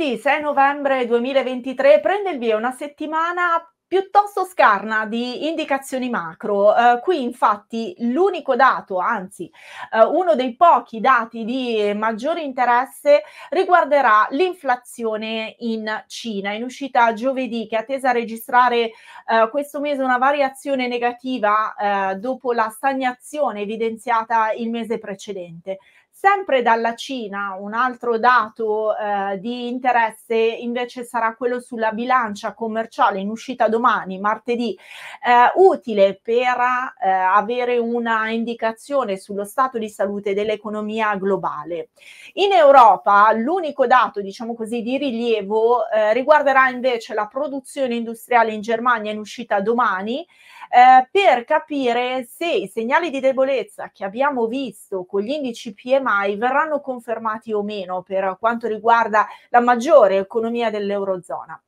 Lunedì 6 novembre 2023 prende il via una settimana piuttosto scarna di indicazioni macro. Uh, qui infatti l'unico dato, anzi uh, uno dei pochi dati di maggiore interesse riguarderà l'inflazione in Cina, in uscita giovedì che è attesa a registrare uh, questo mese una variazione negativa dopo la stagnazione evidenziata il mese precedente. Sempre dalla Cina, un altro dato eh, di interesse invece sarà quello sulla bilancia commerciale in uscita domani, martedì, eh, utile per eh, avere una indicazione sullo stato di salute dell'economia globale. In Europa l'unico dato, diciamo così, di rilievo eh, riguarderà invece la produzione industriale in Germania in uscita domani eh, per capire se i segnali di debolezza che abbiamo visto con gli indici PMI verranno confermati o meno per quanto riguarda la maggiore economia dell'Eurozona.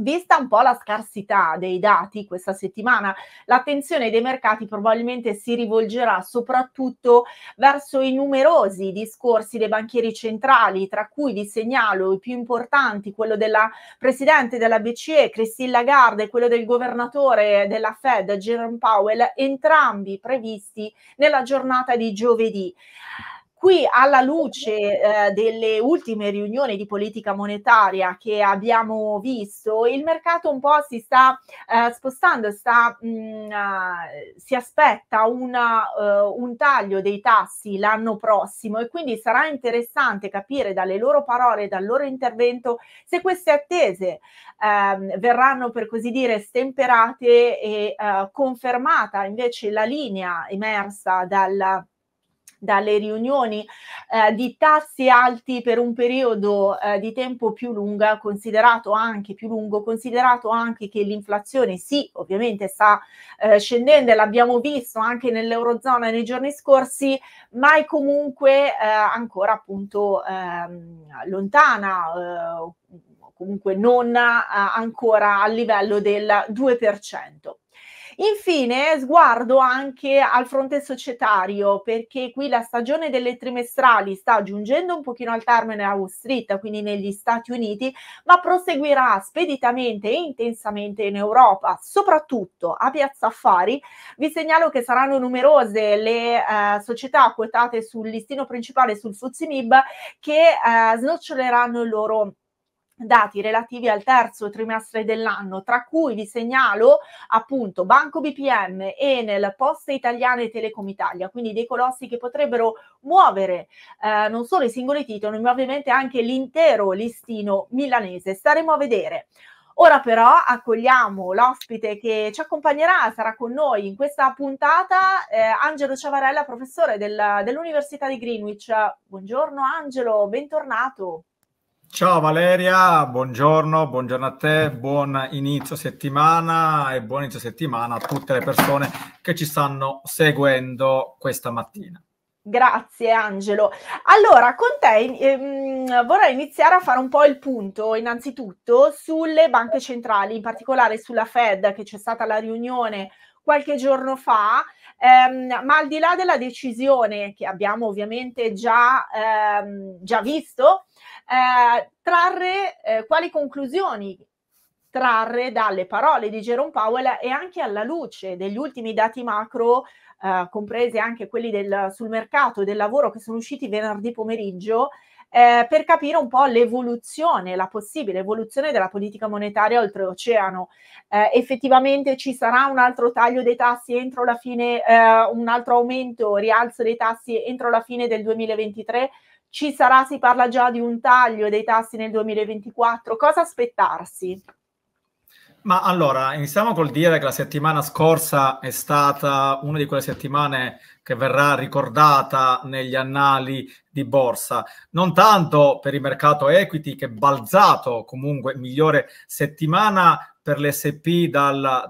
Vista un po' la scarsità dei dati questa settimana, l'attenzione dei mercati probabilmente si rivolgerà soprattutto verso i numerosi discorsi dei banchieri centrali, tra cui vi segnalo i più importanti, quello della presidente della BCE, Christine Lagarde, e quello del governatore della Fed, Jerome Powell, entrambi previsti nella giornata di giovedì. Qui alla luce eh, delle ultime riunioni di politica monetaria che abbiamo visto, il mercato un po' si sta eh, spostando, sta, mh, mm, uh, si aspetta una, uh, un taglio dei tassi l'anno prossimo e quindi sarà interessante capire dalle loro parole, dal loro intervento, se queste attese eh, verranno per così dire stemperate e uh, confermata invece la linea emersa dal dalle riunioni eh, di tassi alti per un periodo eh, di tempo più lungo, considerato anche più lungo, considerato anche che l'inflazione sì, ovviamente sta eh, scendendo, l'abbiamo visto anche nell'Eurozona nei giorni scorsi, ma è comunque eh, ancora appunto ehm, lontana eh, comunque non eh, ancora a livello del 2%. Infine, sguardo anche al fronte societario, perché qui la stagione delle trimestrali sta giungendo un pochino al termine a Wall Street, quindi negli Stati Uniti, ma proseguirà speditamente e intensamente in Europa, soprattutto a Piazza Affari. Vi segnalo che saranno numerose le eh, società quotate sul listino principale sul FTSE che eh, snoccioleranno il loro dati relativi al terzo trimestre dell'anno, tra cui vi segnalo appunto Banco BPM, Enel, Poste Italiane e Telecom Italia, quindi dei colossi che potrebbero muovere eh, non solo i singoli titoli, ma ovviamente anche l'intero listino milanese. Staremo a vedere. Ora però accogliamo l'ospite che ci accompagnerà, sarà con noi in questa puntata, eh, Angelo Ciavarella, professore del, dell'Università di Greenwich. Buongiorno Angelo, bentornato. Ciao Valeria, buongiorno, buongiorno a te, buon inizio settimana e buon inizio settimana a tutte le persone che ci stanno seguendo questa mattina. Grazie Angelo. Allora, con te ehm, vorrei iniziare a fare un po' il punto, innanzitutto, sulle banche centrali, in particolare sulla Fed, che c'è stata la riunione qualche giorno fa, ehm, ma al di là della decisione che abbiamo ovviamente già, ehm, già visto, eh, trarre eh, quali conclusioni trarre dalle parole di Jerome Powell e anche alla luce degli ultimi dati macro, eh, compresi anche quelli del, sul mercato del lavoro che sono usciti venerdì pomeriggio, eh, per capire un po' l'evoluzione, la possibile evoluzione della politica monetaria oltreoceano. Eh, effettivamente ci sarà un altro taglio dei tassi entro la fine, eh, un altro aumento, rialzo dei tassi entro la fine del 2023 ci sarà, si parla già di un taglio dei tassi nel 2024, cosa aspettarsi? Ma allora, iniziamo col dire che la settimana scorsa è stata una di quelle settimane che verrà ricordata negli annali di borsa, non tanto per il mercato equity che è balzato comunque migliore settimana per l'SP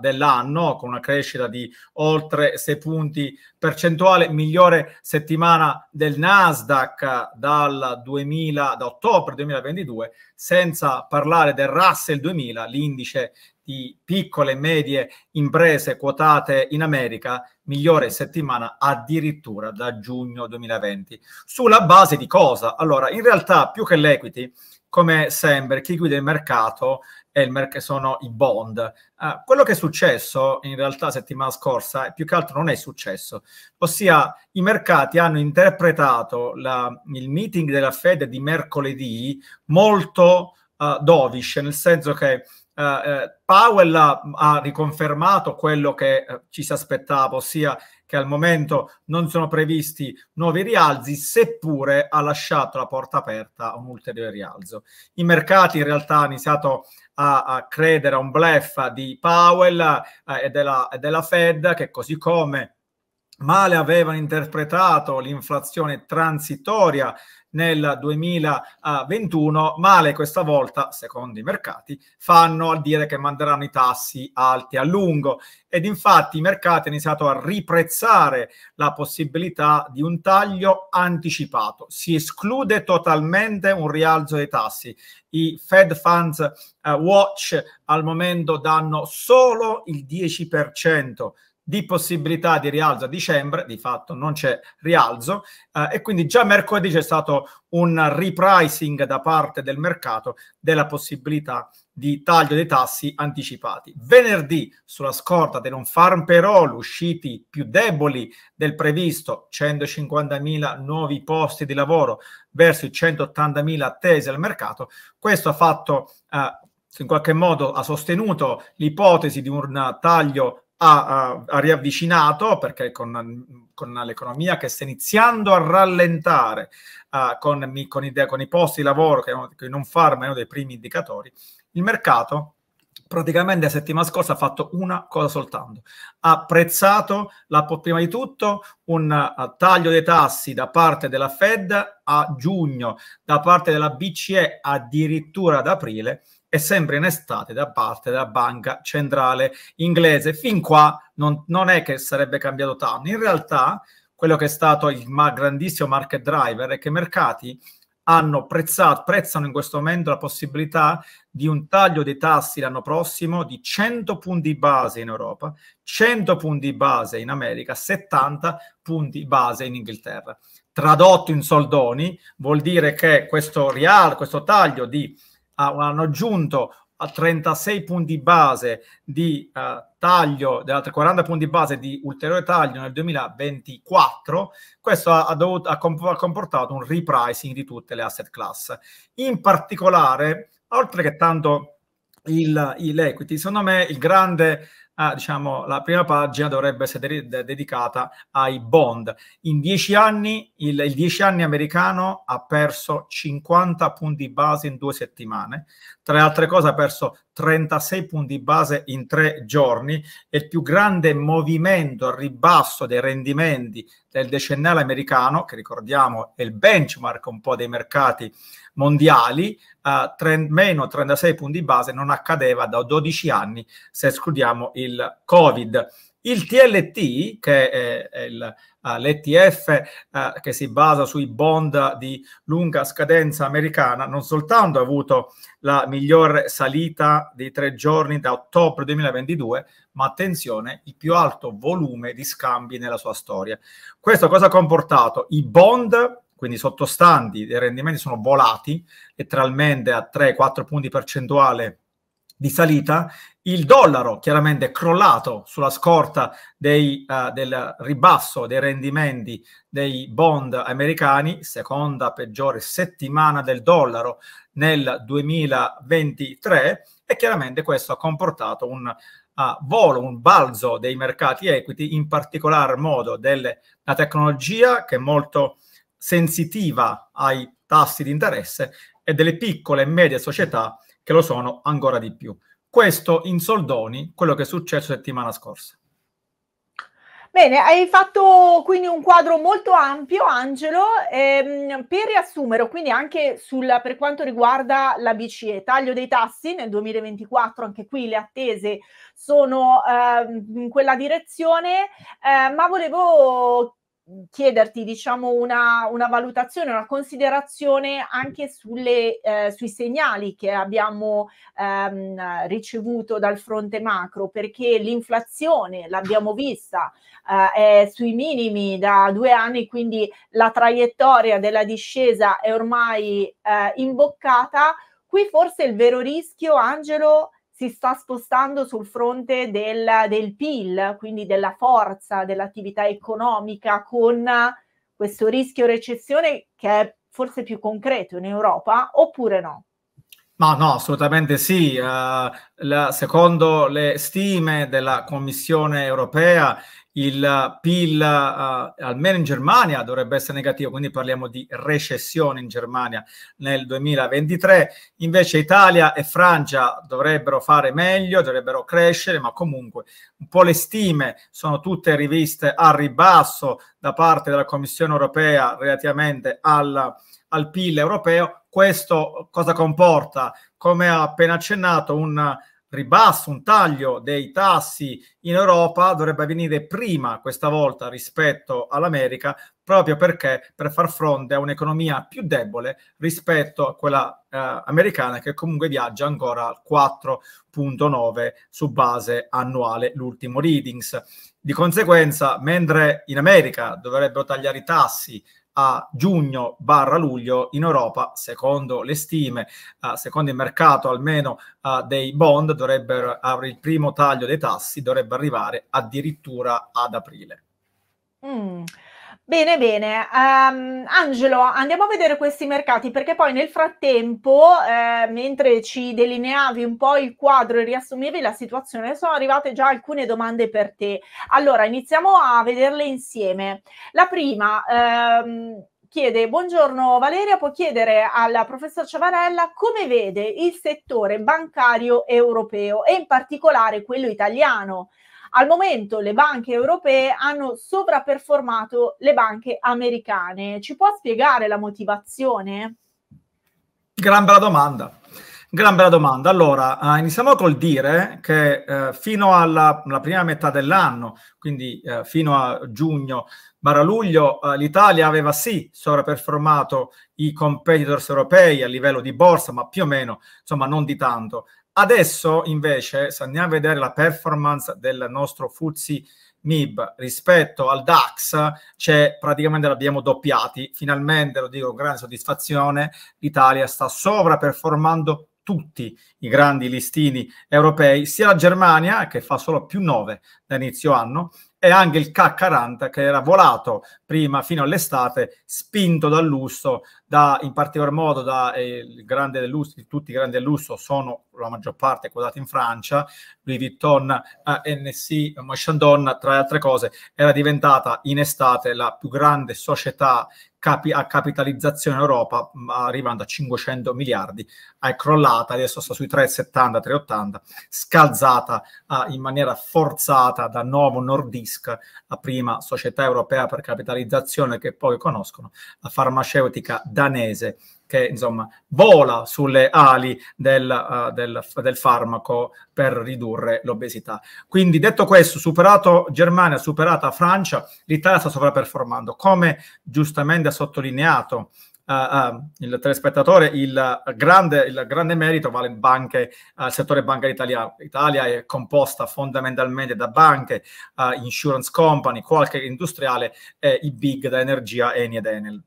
dell'anno con una crescita di oltre 6 punti percentuali, migliore settimana del Nasdaq dal 2000, da ottobre 2022, senza parlare del Russell 2000, l'indice di piccole e medie imprese quotate in America, migliore settimana addirittura da giugno 2020. Sulla base di cosa? Allora, in realtà più che l'equity, come sempre, chi guida il mercato è il mer- sono i bond. Uh, quello che è successo in realtà settimana scorsa, più che altro non è successo, ossia i mercati hanno interpretato la, il meeting della Fed di mercoledì molto uh, dovish, nel senso che uh, Powell ha, ha, riconfermato quello che ci si aspettava, ossia che al momento non sono previsti nuovi rialzi, seppure ha lasciato la porta aperta a un ulteriore rialzo. I mercati in realtà hanno iniziato a, a credere a un bluff di Powell eh, e, della, e della Fed che così come male avevano interpretato l'inflazione transitoria nel 2021, male questa volta, secondo i mercati, fanno a dire che manderanno i tassi alti a lungo ed infatti i mercati hanno iniziato a riprezzare la possibilità di un taglio anticipato. Si esclude totalmente un rialzo dei tassi. I Fed Funds uh, Watch al momento danno solo il 10% di possibilità di rialzo a dicembre, di fatto non c'è rialzo eh, e quindi già mercoledì c'è stato un repricing da parte del mercato della possibilità di taglio dei tassi anticipati. Venerdì, sulla scorta dei non farm payroll usciti più deboli del previsto, 150.000 nuovi posti di lavoro verso i 180.000 attesi al mercato, questo ha fatto eh, in qualche modo ha sostenuto l'ipotesi di un taglio ha, ha, riavvicinato perché con, con, l'economia che sta iniziando a rallentare uh, con, con, i, con, i, posti di lavoro che, che non farma è uno dei primi indicatori, il mercato praticamente la settimana scorsa ha fatto una cosa soltanto. Ha apprezzato la, prima di tutto un uh, taglio dei tassi da parte della Fed a giugno, da parte della BCE addirittura ad aprile e sempre in estate da parte della banca centrale inglese. Fin qua non, non è che sarebbe cambiato tanto. In realtà, quello che è stato il grandissimo market driver è che i mercati hanno prezzato, prezzano in questo momento la possibilità di un taglio dei tassi l'anno prossimo di 100 punti base in Europa, 100 punti base in America, 70 punti base in Inghilterra. Tradotto in soldoni vuol dire che questo, real, questo taglio di hanno aggiunto a 36 punti base di uh, taglio, di altri 40 punti base di ulteriore taglio nel 2024, questo ha, ha, dovuto, ha comportato un repricing di tutte le asset class. In particolare, oltre che tanto il, l'equity, secondo me il grande ah, diciamo, la prima pagina dovrebbe essere de- dedicata ai bond. In dieci anni, il, il 10 anni americano ha perso 50 punti base in due settimane. Tra le altre cose ha perso 36 punti base in tre giorni e il più grande movimento a ribasso dei rendimenti del decennale americano, che ricordiamo è il benchmark un po' dei mercati mondiali, uh, tre, meno 36 punti base non accadeva da 12 anni se escludiamo il Covid. Il TLT, che è, il, l'ETF uh, che si basa sui bond di lunga scadenza americana, non soltanto ha avuto la miglior salita dei tre giorni da ottobre 2022, ma attenzione, il più alto volume di scambi nella sua storia. Questo cosa ha comportato? I bond quindi sottostanti i rendimenti sono volati letteralmente a 3-4 punti percentuali di salita, il dollaro chiaramente è crollato sulla scorta dei, uh, del ribasso dei rendimenti dei bond americani, seconda peggiore settimana del dollaro nel 2023 e chiaramente questo ha comportato un uh, volo, un balzo dei mercati equity, in particolar modo della tecnologia che è molto sensitiva ai tassi di interesse e delle piccole e medie società che lo sono ancora di più. Questo in soldoni, quello che è successo settimana scorsa. Bene, hai fatto quindi un quadro molto ampio, Angelo. Ehm, per riassumere, quindi anche sul, per quanto riguarda la BCE, taglio dei tassi nel 2024, anche qui le attese sono eh, in quella direzione, eh, ma volevo chiederti diciamo una, una, valutazione, una considerazione anche sulle, eh, sui segnali che abbiamo ehm, ricevuto dal fronte macro, perché l'inflazione l'abbiamo vista, eh, è sui minimi da due anni, quindi la traiettoria della discesa è ormai eh, imboccata. Qui forse il vero rischio, Angelo, si sta spostando sul fronte del, del PIL, quindi della forza dell'attività economica, con questo rischio recessione che è forse più concreto in Europa, oppure no? Ma no, assolutamente sì. Uh, la, secondo le stime della Commissione europea, il PIL uh, almeno in Germania dovrebbe essere negativo, quindi parliamo di recessione in Germania nel 2023. Invece Italia e Francia dovrebbero fare meglio, dovrebbero crescere, ma comunque un po' le stime sono tutte riviste a ribasso da parte della Commissione europea relativamente al, al PIL europeo. Questo cosa comporta? Come ha appena accennato, un ribasso, un taglio dei tassi in Europa dovrebbe avvenire prima questa volta rispetto all'America, proprio perché per far fronte a un'economia più debole rispetto a quella eh, americana che comunque viaggia ancora al 4.9 su base annuale, l'ultimo readings. Di conseguenza, mentre in America dovrebbero tagliare i tassi a giugno barra luglio in Europa, secondo le stime, uh, secondo il mercato almeno uh, dei bond, dovrebbero avere il primo taglio dei tassi, dovrebbe arrivare addirittura ad aprile. Mm. Bene, bene. Um, Angelo, andiamo a vedere questi mercati perché poi nel frattempo, eh, mentre ci delineavi un po' il quadro e riassumevi la situazione, sono arrivate già alcune domande per te. Allora, iniziamo a vederle insieme. La prima, ehm, chiede, buongiorno Valeria, può chiedere al professor Ciavarella come vede il settore bancario europeo e in particolare quello italiano al momento le banche europee hanno sovraperformato le banche americane. Ci può spiegare la motivazione? Gran bella domanda. Gran bella domanda. Allora, uh, iniziamo col dire che uh, fino alla, prima metà dell'anno, quindi uh, fino a giugno, barra luglio, l'Italia aveva sì sovraperformato i competitors europei a livello di borsa, ma più o meno, insomma, non di tanto. Adesso invece, se andiamo a vedere la performance del nostro Fuzzi MIB rispetto al DAX, c'è praticamente l'abbiamo doppiati. Finalmente, lo dico con grande soddisfazione, l'Italia sta sovraperformando tutti i grandi listini europei, sia la Germania, che fa solo più 9 da inizio anno, e anche il K40 che era volato prima fino all'estate, spinto dal lusso, da, in particolar modo da eh, il grande lusso, tutti i grandi del lusso sono la maggior parte quotati in Francia, Louis Vuitton, eh, NC, Chandon, tra le altre cose, era diventata in estate la più grande società capi- a capitalizzazione in Europa, arrivando a 500 miliardi, è crollata, adesso sta sui 3,70, 3,80, scalzata uh, in maniera forzata da Novo Nordisk, la prima società europea per capitalizzazione che poi conoscono, la farmaceutica danese che insomma vola sulle ali del, uh, del, del, farmaco per ridurre l'obesità. Quindi detto questo, superato Germania, superata Francia, l'Italia sta sovraperformando. Come giustamente ha sottolineato uh, uh, il telespettatore, il grande, il grande merito vale banche, il settore bancario italiano. L'Italia è composta fondamentalmente da banche, insurance company, qualche industriale e i big da energia Eni ed Enel.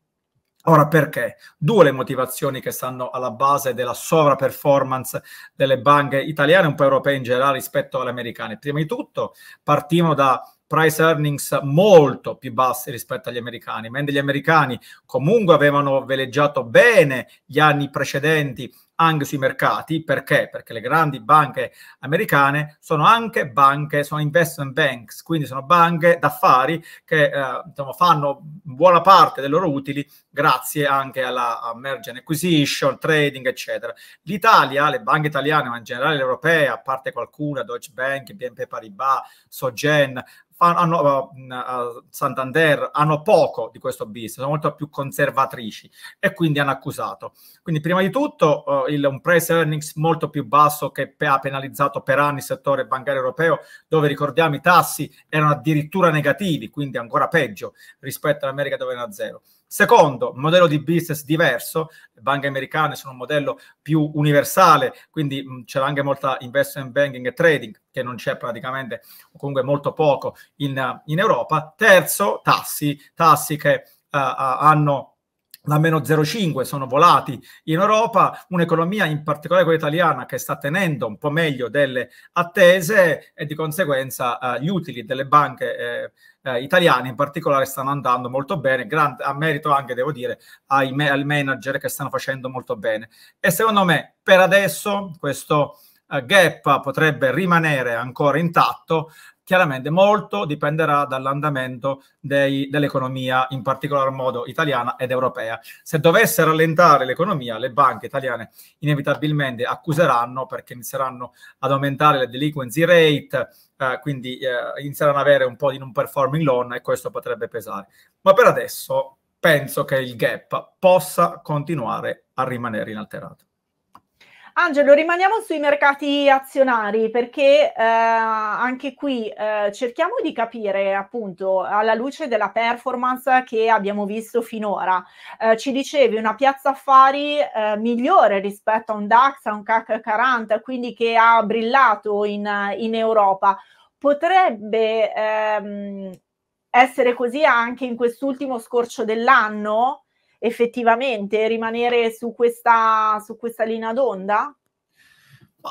Ora perché? Due le motivazioni che stanno alla base della sovraperformance delle banche italiane e un po' europee in generale rispetto alle americane. Prima di tutto partivano da price earnings molto più bassi rispetto agli americani, mentre gli americani comunque avevano veleggiato bene gli anni precedenti anche sui mercati, perché? Perché le grandi banche americane sono anche banche, sono investment banks, quindi sono banche d'affari che eh, diciamo, fanno buona parte dei loro utili grazie anche alla merger acquisition, trading, eccetera. L'Italia, le banche italiane, ma in generale le europee, a parte qualcuna, Deutsche Bank, BNP Paribas, Sogen, hanno, uh, Santander hanno poco di questo business, sono molto più conservatrici e quindi hanno accusato. Quindi prima di tutto uh, il, un price earnings molto più basso che ha penalizzato per anni il settore bancario europeo, dove ricordiamo i tassi erano addirittura negativi, quindi ancora peggio rispetto all'America dove era zero. Secondo, modello di business diverso, le banche americane sono un modello più universale, quindi c'era anche molta investment banking e trading, che non c'è praticamente, o comunque molto poco in, in Europa. Terzo, tassi, tassi che uh, hanno la meno 0,5 sono volati in Europa, un'economia in particolare quella italiana che sta tenendo un po' meglio delle attese e di conseguenza eh, gli utili delle banche eh, eh, italiane in particolare stanno andando molto bene, grande, a merito anche devo dire ai, ai manager che stanno facendo molto bene. E secondo me per adesso questo eh, gap potrebbe rimanere ancora intatto, chiaramente molto dipenderà dall'andamento dei, dell'economia, in particolar modo italiana ed europea. Se dovesse rallentare l'economia, le banche italiane inevitabilmente accuseranno perché inizieranno ad aumentare le delinquency rate, eh, quindi eh, inizieranno ad avere un po' di non performing loan e questo potrebbe pesare. Ma per adesso penso che il gap possa continuare a rimanere inalterato. Angelo, rimaniamo sui mercati azionari perché eh, anche qui eh, cerchiamo di capire appunto alla luce della performance che abbiamo visto finora. Eh, ci dicevi una piazza affari eh, migliore rispetto a un DAX, a un CAC 40, quindi che ha brillato in, in Europa. Potrebbe ehm, essere così anche in quest'ultimo scorcio dell'anno? Effettivamente rimanere su questa, su questa linea d'onda?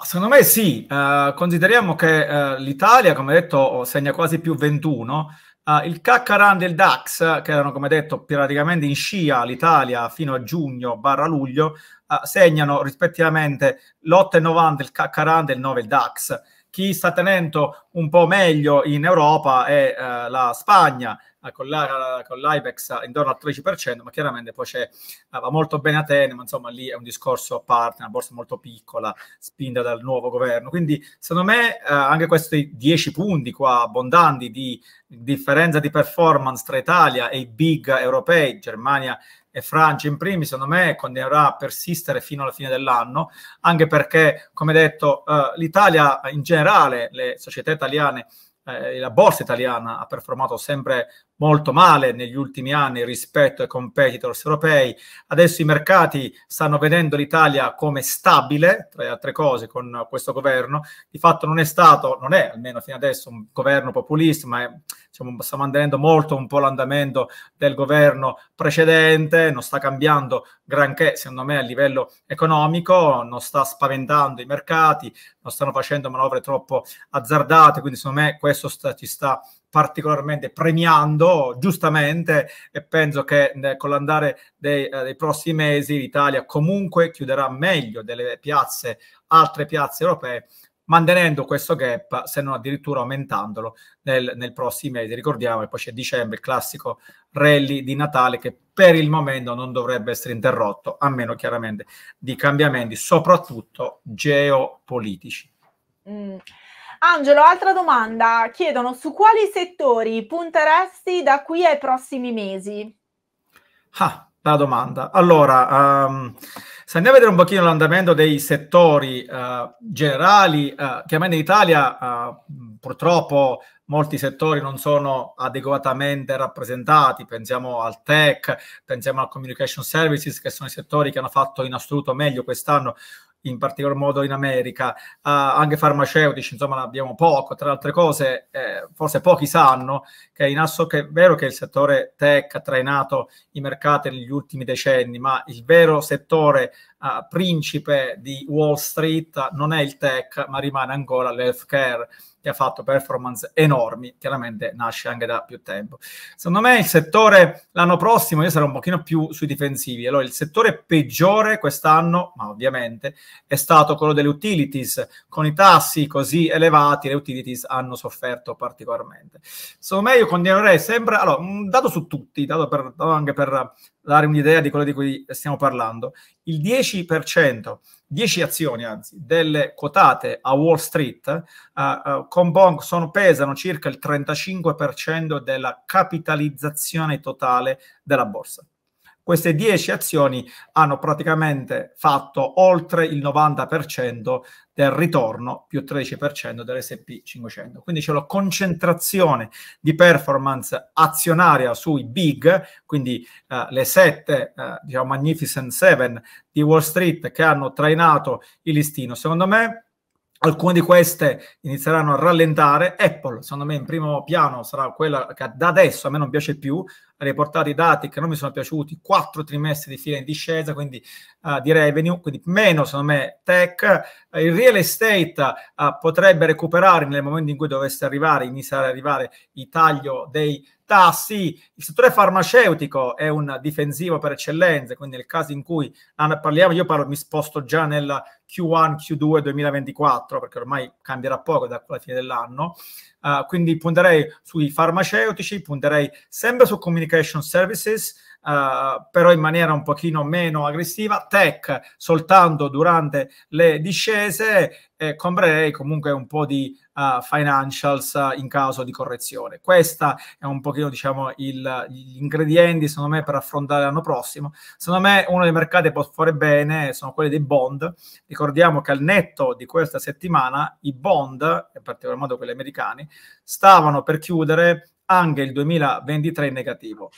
Secondo me sì, uh, consideriamo che uh, l'Italia, come detto, segna quasi più 21, uh, eh, il CAC e il DAX, che erano come detto praticamente in scia l'Italia fino a giugno barra luglio, segnano rispettivamente l'8,90 il CAC e il 9 il DAX. Chi sta tenendo un po' meglio in Europa è la Spagna, con, l'IBEX intorno al 13%, ma chiaramente poi c'è, va molto bene Atene, ma insomma lì è un discorso a parte, una borsa molto piccola, spinta dal nuovo governo. Quindi secondo me eh, anche questi 10 punti qua abbondanti di differenza di performance tra Italia e i big europei, Germania e Francia in primis, secondo me continuerà a persistere fino alla fine dell'anno, anche perché, come detto, eh, l'Italia in generale, le società italiane eh, la borsa italiana ha performato sempre molto male negli ultimi anni rispetto ai competitors europei. Adesso i mercati stanno vedendo l'Italia come stabile, tra le altre cose, con questo governo. Di fatto non è stato, non è almeno fino adesso un governo populista, ma è, diciamo, sta mantenendo molto un po' l'andamento del governo precedente, non sta cambiando granché, secondo me, a livello economico, non sta spaventando i mercati, non stanno facendo manovre troppo azzardate, quindi secondo me questo sta, ci sta particolarmente premiando giustamente e penso che eh, con l'andare dei, eh, dei, prossimi mesi l'Italia comunque chiuderà meglio delle piazze, altre piazze europee mantenendo questo gap, se non addirittura aumentandolo nel, nel prossimo mese. Ricordiamo che poi c'è dicembre, il classico rally di Natale che per il momento non dovrebbe essere interrotto, a meno chiaramente di cambiamenti, soprattutto geopolitici. Mm. Angelo, altra domanda. Chiedono su quali settori punteresti da qui ai prossimi mesi? Ah, la domanda. Allora, um, se andiamo a vedere un pochino l'andamento dei settori uh, generali, uh, chiaramente in Italia uh, purtroppo molti settori non sono adeguatamente rappresentati, pensiamo al tech, pensiamo al communication services, che sono i settori che hanno fatto in assoluto meglio quest'anno in particolar modo in America, anche farmaceutici, insomma ne abbiamo poco, tra le altre cose eh, forse pochi sanno che, in asso, che è vero che il settore tech ha trainato i mercati negli ultimi decenni, ma il vero settore uh, principe di Wall Street non è il tech, ma rimane ancora l'healthcare che ha fatto performance enormi, chiaramente nasce anche da più tempo. Secondo me il settore l'anno prossimo io sarò un pochino più sui difensivi. Allora, il settore peggiore quest'anno, ma ovviamente, è stato quello delle utilities. Con i tassi così elevati, le utilities hanno sofferto particolarmente. Secondo me io continuerei sempre, allora, un dato su tutti, dato, per, dato anche per dare un'idea di quello di cui stiamo parlando, il 10%, 10 azioni anzi, delle quotate a Wall Street uh, uh, sono, pesano circa il 35% della capitalizzazione totale della borsa. Queste 10 azioni hanno praticamente fatto oltre il 90% del ritorno, più 13% dell'SP 500. Quindi c'è la concentrazione di performance azionaria sui big, quindi uh, le sette, uh, diciamo, Magnificent Seven di Wall Street che hanno trainato il listino. Secondo me Alcune di queste inizieranno a rallentare. Apple, secondo me, in primo piano sarà quella che da adesso a me non piace più. Ha riportato i dati che non mi sono piaciuti, quattro trimestri di fila in discesa, quindi uh, di revenue, quindi meno, secondo me, tech. Uh, il real estate uh, potrebbe recuperare nel momento in cui dovesse arrivare, iniziare ad arrivare il taglio dei tassi. Il settore farmaceutico è un difensivo per eccellenza, quindi nel caso in cui parliamo, io parlo, mi sposto già nella Q1, Q2 2024, perché ormai cambierà poco da la fine dell'anno. Uh, quindi punterei sui farmaceutici, punterei sempre su communication services, Uh, però in maniera un pochino meno aggressiva, tech soltanto durante le discese e comprerei comunque un po' di uh, financials uh, in caso di correzione. Questa è un pochino diciamo il, gli ingredienti secondo me per affrontare l'anno prossimo. Secondo me uno dei mercati può fare bene sono quelli dei bond. Ricordiamo che al netto di questa settimana i bond, in particolar modo quelli americani, stavano per chiudere anche il 2023 in negativo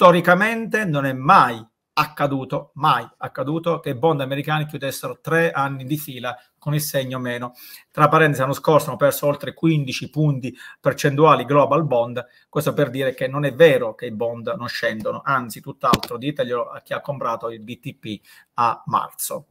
storicamente non è mai accaduto, mai accaduto che i bond americani chiudessero tre anni di fila con il segno meno. Tra parentesi, l'anno scorso hanno perso oltre 15 punti percentuali global bond, questo per dire che non è vero che i bond non scendono, anzi tutt'altro, diteglielo a chi ha comprato il BTP a marzo.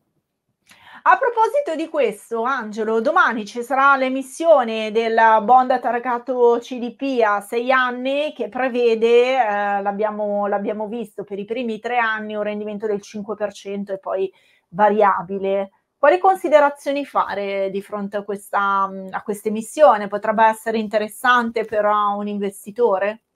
A proposito di questo, Angelo, domani ci sarà l'emissione del bond targato CDP a sei anni che prevede, eh, l'abbiamo, l'abbiamo visto per i primi tre anni, un rendimento del 5% e poi variabile. Quali considerazioni fare di fronte a questa, a questa emissione? Potrebbe essere interessante per un investitore?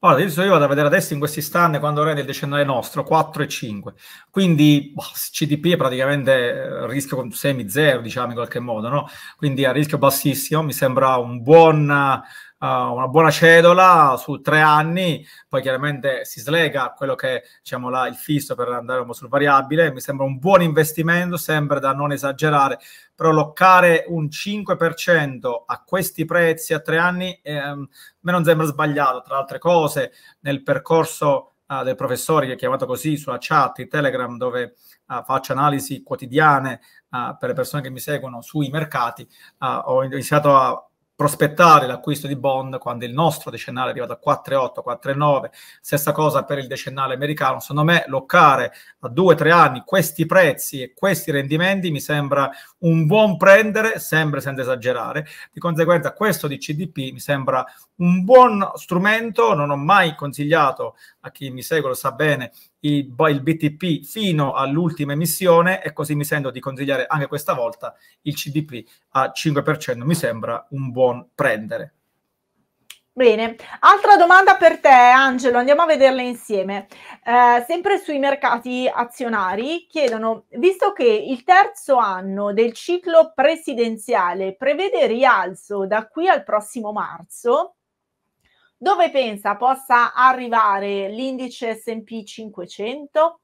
Allora, io, vado a vedere adesso in questi stand quando rende il decennale nostro 4 e 5. Quindi boh, CDP è praticamente eh, rischio semi-zero, diciamo in qualche modo, no? Quindi a rischio bassissimo, mi sembra un buon una buona cedola su tre anni, poi chiaramente si slega quello che diciamo là, il fisso per andare un po' sul variabile, mi sembra un buon investimento, sempre da non esagerare, però loccare un 5% a questi prezzi a tre anni eh, a me non sembra sbagliato, tra altre cose nel percorso uh, del professore che è chiamato così sulla chat di Telegram dove uh, faccio analisi quotidiane uh, per le persone che mi seguono sui mercati, ho iniziato a prospettare l'acquisto di bond quando il nostro decennale è arrivato a 4,8, 4,9, stessa cosa per il decennale americano. Secondo me loccare a due o tre anni questi prezzi e questi rendimenti mi sembra un buon prendere, sempre senza esagerare. Di conseguenza questo di CDP mi sembra un buon strumento, non ho mai consigliato a chi mi segue, lo sa bene, il, il BTP fino all'ultima emissione e così mi sento di consigliare anche questa volta il CDP a 5%, mi sembra un buon prendere. Bene, altra domanda per te Angelo, andiamo a vederle insieme. Eh, sempre sui mercati azionari chiedono, visto che il terzo anno del ciclo presidenziale prevede rialzo da qui al prossimo marzo, dove pensa possa arrivare l'indice S&P 500?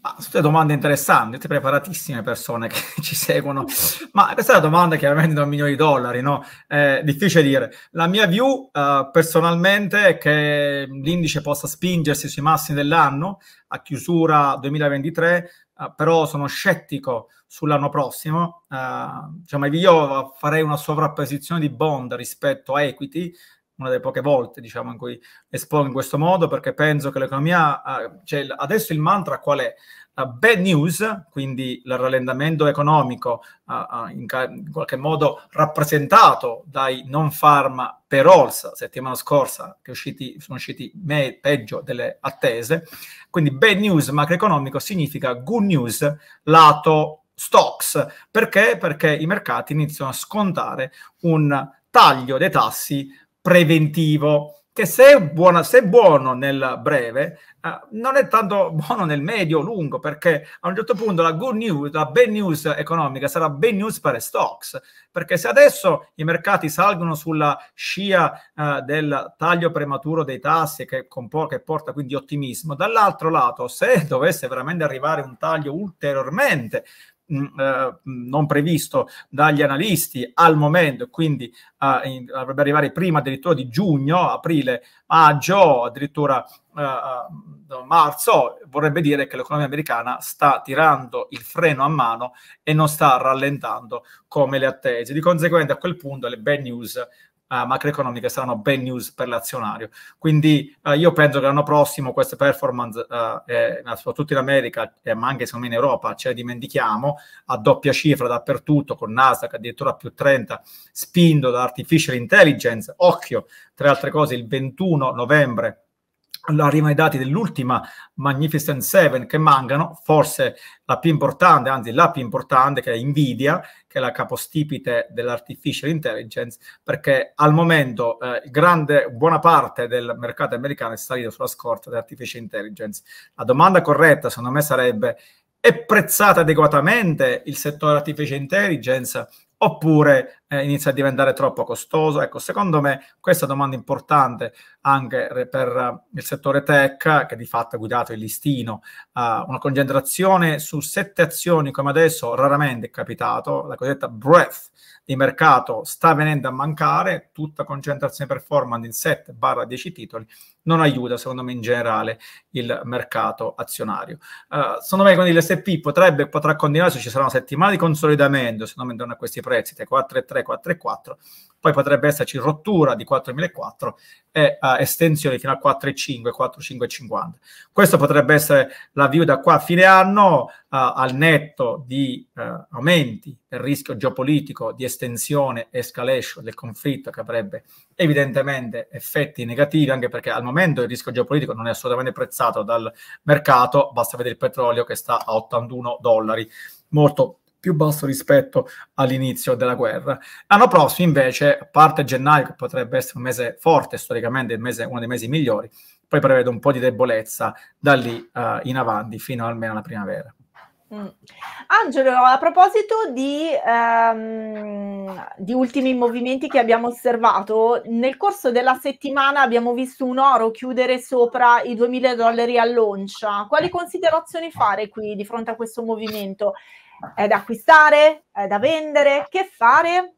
Ah, tutte domande interessanti, tutte preparatissime persone che ci seguono. Ma questa è una domanda chiaramente da un milione di dollari, no? È difficile dire. La mia view uh, personalmente è che l'indice possa spingersi sui massimi dell'anno a chiusura 2023, uh, eh, però sono scettico sull'anno prossimo. Uh, diciamo, io farei una sovrapposizione di bond rispetto a equity, una delle poche volte diciamo, in cui espongo in questo modo, perché penso che l'economia, uh, cioè adesso il mantra qual è? Uh, bad news, quindi il rallentamento economico uh, in, ca- in, qualche modo rappresentato dai non farm payrolls settimana scorsa che usciti, sono usciti me- peggio delle attese, quindi bad news macroeconomico significa good news lato stocks, perché? Perché i mercati iniziano a scontare un taglio dei tassi preventivo. che se è, buona, se è buono nel breve, eh, non è tanto buono nel medio o lungo, perché a un certo punto la good news, la bad news economica sarà bad news per stocks, perché se adesso i mercati salgono sulla scia eh, del taglio prematuro dei tassi che, che porta quindi ottimismo, dall'altro lato, se dovesse veramente arrivare un taglio ulteriormente Mm, eh, non previsto dagli analisti al momento, quindi eh, in, dovrebbe arrivare prima addirittura di giugno, aprile, maggio, addirittura eh, marzo, vorrebbe dire che l'economia americana sta tirando il freno a mano e non sta rallentando come le attese. Di conseguenza a quel punto le bad news uh, macroeconomiche saranno bad news per l'azionario. Quindi uh, io penso che l'anno prossimo queste performance, uh, eh, soprattutto in America, eh, ma anche secondo me in Europa, ce le dimentichiamo, a doppia cifra dappertutto, con Nasdaq addirittura più 30, spinto da artificial intelligence. Occhio, tra le altre cose, il 21 novembre arrivano i dati dell'ultima Magnificent Seven che mancano, forse la più importante, anzi la più importante, che è Nvidia, che è la capostipite dell'artificial intelligence, perché al momento eh, grande, buona parte del mercato americano è salito sulla scorta dell'artificial intelligence. La domanda corretta, secondo me, sarebbe è prezzato adeguatamente il settore artificial intelligence oppure eh, inizia a diventare troppo costoso? Ecco, secondo me questa è domanda importante anche per uh, il settore tech, che di fatto ha guidato il listino, uh, una concentrazione su sette azioni come adesso raramente è capitato, la cosiddetta breadth di mercato sta venendo a mancare, tutta concentrazione performance in 7-10 titoli, non aiuta secondo me in generale il mercato azionario. Uh, secondo me con il SP potrebbe, potrà continuare se ci sarà una settimana di consolidamento, secondo me non a questi prezzi, tra 4,3 e 4,4, poi potrebbe esserci rottura di 4.004 e uh, estensione fino a 4,5, 4,550. Questo potrebbe essere la view da qua a fine anno, uh, al netto di uh, aumenti del rischio geopolitico, di estensione, escalation del conflitto che avrebbe evidentemente effetti negativi, anche perché al momento il rischio geopolitico non è assolutamente prezzato dal mercato, basta vedere il petrolio che sta a 81 dollari, molto più basso rispetto all'inizio della guerra. L'anno prossimo invece, parte gennaio, che potrebbe essere un mese forte, storicamente mese, uno dei mesi migliori, poi prevede un po' di debolezza da lì uh, in avanti fino almeno alla primavera. Mm. Angelo, a proposito di, um, di, ultimi movimenti che abbiamo osservato, nel corso della settimana abbiamo visto un oro chiudere sopra i 2000 dollari all'oncia. Quali considerazioni fare qui di fronte a questo movimento? È da acquistare? È da vendere? Che fare?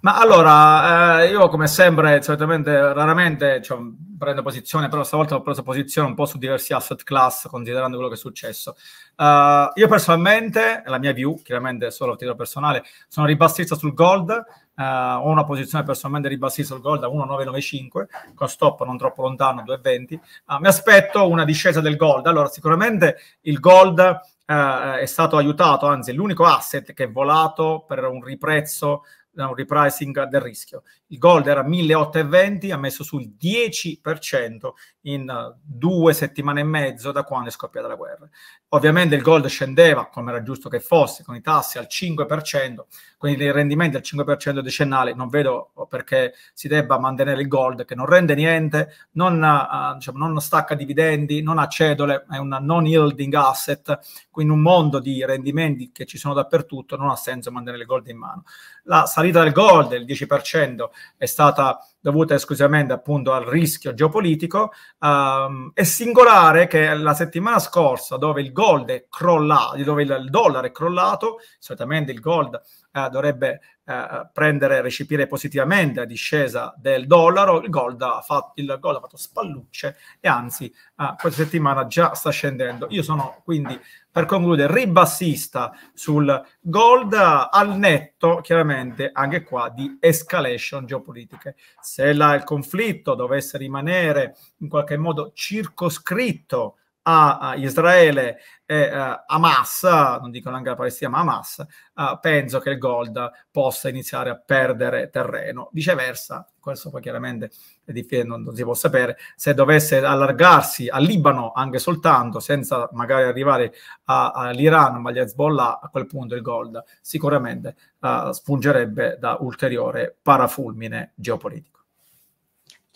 Ma allora, eh, io come sempre, solitamente, raramente cioè, prendo posizione, però stavolta ho preso posizione un po' su diversi asset class, considerando quello che è successo. Uh, io personalmente, la mia view, chiaramente solo a titolo personale, sono ribassista sul gold, uh, ho una posizione personalmente ribassista sul gold a 1,995, con stop non troppo lontano, 2,20. Uh, mi aspetto una discesa del gold. Allora, sicuramente il gold eh, è stato aiutato, anzi è l'unico asset che è volato per un riprezzo un repricing del rischio. Il gold era 1820, ha messo sul 10% in due settimane e mezzo da quando è scoppiata la guerra. Ovviamente il gold scendeva, come era giusto che fosse, con i tassi al 5%, con i rendimenti al 5% decennale, non vedo perché si debba mantenere il gold che non rende niente, non, uh, diciamo, non stacca dividendi, non ha cedole, è un non yielding asset, quindi un mondo di rendimenti che ci sono dappertutto, non ha senso mantenere il gold in mano. La salita del gold, il 10%, è stata dovuta esclusivamente appunto al rischio geopolitico. Um, è singolare che la settimana scorsa, dove il gold è crollato, dove il dollaro è crollato, solitamente il gold uh, dovrebbe uh, prendere, recepire positivamente la discesa del dollaro, il gold ha fatto, gold ha fatto spallucce e anzi uh, questa settimana già sta scendendo. Io sono quindi per concludere, ribassista sul gold al netto, chiaramente anche qua di escalation geopolitiche. Se la, il conflitto dovesse rimanere in qualche modo circoscritto a, Israele e uh, Hamas, non dico neanche la Palestina, ma Hamas, uh, penso che il gold possa iniziare a perdere terreno. Viceversa, questo poi chiaramente è difficile, non, non si può sapere, se dovesse allargarsi al Libano anche soltanto, senza magari arrivare all'Iran, ma agli Hezbollah, a quel punto il gold sicuramente uh, spungerebbe da ulteriore parafulmine geopolitico.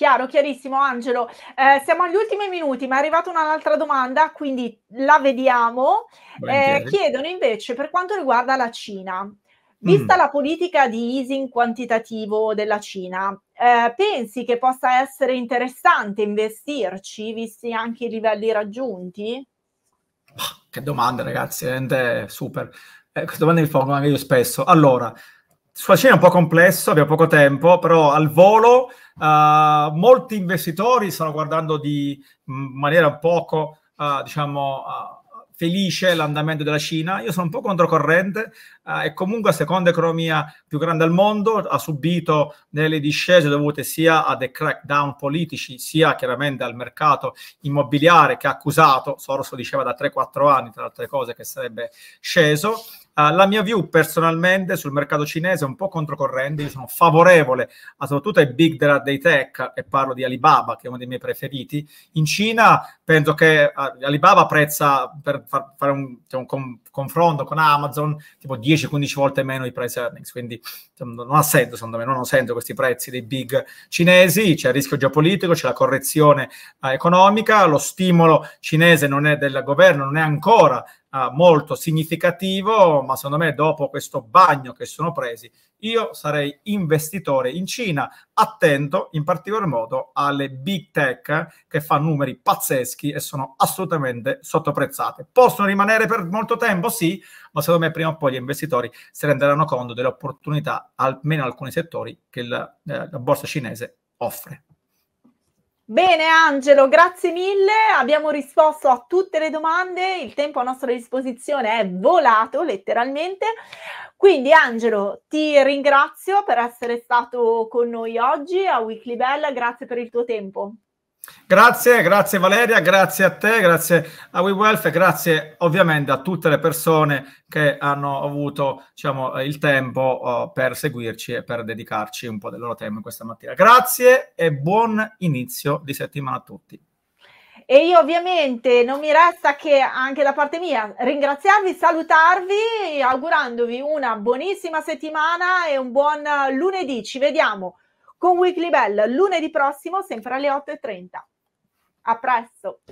Chiaro, chiarissimo Angelo. Eh, siamo agli ultimi minuti, ma è arrivata un'altra domanda, quindi la vediamo. Eh, chiedono invece per quanto riguarda la Cina, vista mm. la politica di easing quantitativo della Cina, eh, pensi che possa essere interessante investirci, visti anche i livelli raggiunti? Che domande ragazzi, è super. Eh, queste domande mi pongo anche io spesso. Allora, sulla Cina è un po' complesso, abbiamo poco tempo, però al volo uh, molti investitori stanno guardando di maniera poco, uh, diciamo, uh, felice l'andamento della Cina. Io sono un po' controcorrente uh, e comunque la seconda economia più grande al mondo ha subito delle discese dovute sia a dei crackdown politici, sia chiaramente al mercato immobiliare che ha accusato, Soros diceva da 3-4 anni, tra le altre cose, che sarebbe sceso. Uh, la mia view personalmente sul mercato cinese è un po' controcorrente, io sono favorevole a, soprattutto ai big della, dei tech e parlo di Alibaba che è uno dei miei preferiti. In Cina penso che uh, Alibaba prezza per far, fare un, cioè un com- confronto con Amazon tipo 10-15 volte meno i price earnings, quindi non ha senso secondo me, non ho senso questi prezzi dei big cinesi, c'è il rischio geopolitico, c'è la correzione uh, economica, lo stimolo cinese non è del governo, non è ancora uh, molto significativo, ma secondo me dopo questo bagno che sono presi, io sarei investitore in Cina, attento in particolar modo alle big tech che fanno numeri pazzeschi e sono assolutamente sottoprezzate. Possono rimanere per molto tempo? Sì, ma secondo me prima o poi gli investitori si renderanno conto delle opportunità, almeno in alcuni settori, che il, eh, la borsa cinese offre. Bene Angelo, grazie mille, abbiamo risposto a tutte le domande, il tempo a nostra disposizione è volato letteralmente, quindi Angelo ti ringrazio per essere stato con noi oggi a Weekly Bell, grazie per il tuo tempo. Grazie, grazie Valeria, grazie a te, grazie a WeWealth e grazie ovviamente a tutte le persone che hanno avuto diciamo, il tempo uh, per seguirci e per dedicarci un po' del loro tempo questa mattina. Grazie e buon inizio di settimana a tutti. E io ovviamente non mi resta che anche da parte mia ringraziarvi, salutarvi, augurandovi una buonissima settimana e un buon lunedì. Ci vediamo con Weekly Bell lunedì prossimo, sempre alle 8.30. A presto!